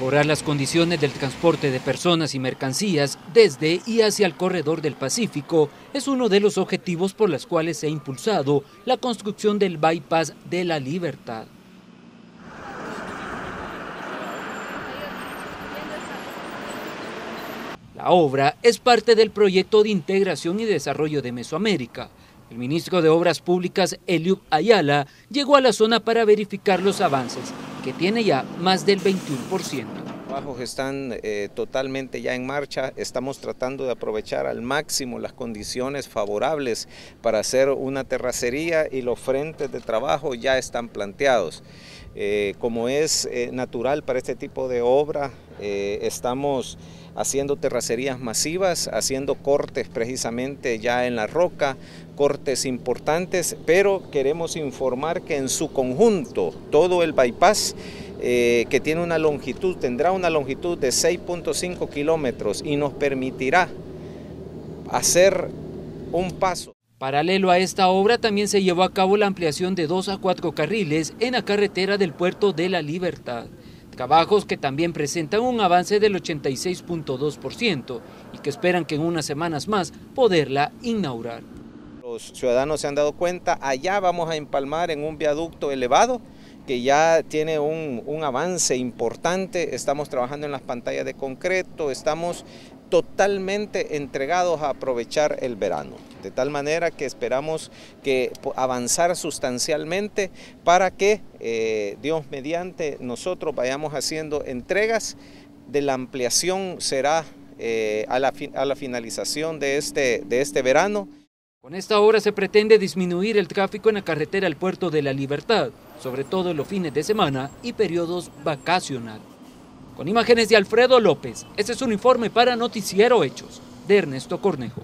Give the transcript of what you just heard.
Mejorar las condiciones del transporte de personas y mercancías desde y hacia el corredor del Pacífico es uno de los objetivos por los cuales se ha impulsado la construcción del Bypass de la Libertad. La obra es parte del proyecto de integración y desarrollo de Mesoamérica. El ministro de Obras Públicas, Eliud Ayala, llegó a la zona para verificar los avances que tiene ya más del 21%. Trabajos están eh, totalmente ya en marcha, estamos tratando de aprovechar al máximo las condiciones favorables para hacer una terracería y los frentes de trabajo ya están planteados. Eh, como es eh, natural para este tipo de obra, estamos haciendo terracerías masivas, haciendo cortes precisamente ya en la roca, cortes importantes, pero queremos informar que en su conjunto todo el bypass eh, que tiene una longitud, tendrá una longitud de 6.5 kilómetros y nos permitirá hacer un paso. Paralelo a esta obra también se llevó a cabo la ampliación de dos a cuatro carriles en la carretera del puerto de la Libertad. Trabajos que también presentan un avance del 86.2% y que esperan que en unas semanas más poderla inaugurar. Los ciudadanos se han dado cuenta, allá vamos a empalmar en un viaducto elevado que ya tiene un, un, avance importante, estamos trabajando en las pantallas de concreto, estamos totalmente entregados a aprovechar el verano, de tal manera que esperamos que avanzar sustancialmente para que eh, Dios mediante nosotros vayamos haciendo entregas. De la ampliación será eh, a, la, a, la, finalización de este, de este verano. Con esta obra se pretende disminuir el tráfico en la carretera al puerto de la Libertad, sobre todo en los fines de semana y periodos vacacionales. Con imágenes de Alfredo López, este es un informe para Noticiero Hechos de Ernesto Cornejo.